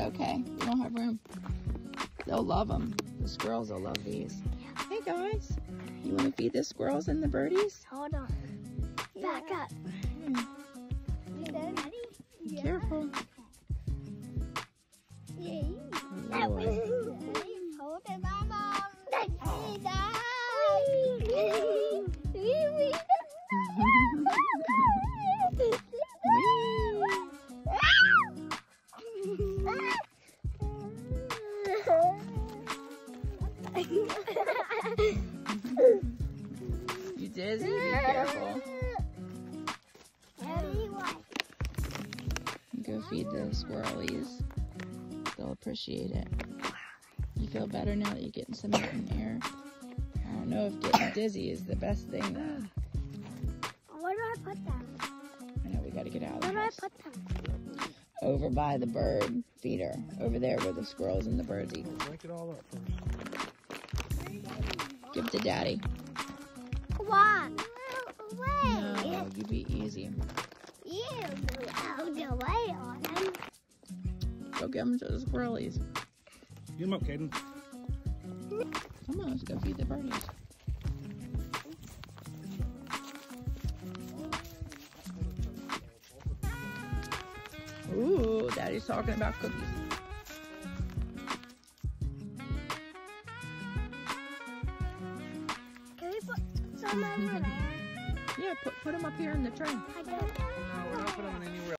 okay. We don't have room. They'll love them. The squirrels will love these. Hey guys, you want to feed the squirrels and the birdies? Hold on. Back up. Hmm. Be careful. You dizzy? Be careful. Go feed the squirrelies. They'll appreciate it. You feel better now that you're getting some mountain air. I don't know if getting dizzy is the best thing though. Where do I put them? I know we gotta get out of Where the do I put them? Over by the bird feeder. Over there where the squirrels and the birds eat. Break it all up first. Give it to daddy. One. No, Away. you be easy. You go out the way on them. Go give them to the squirrelies. Get him up, Caden. Come on, let's go feed the birdies. Ooh, daddy's talking about cookies. Yeah, put put them up here in the tray. I don't. No, we're not putting him in any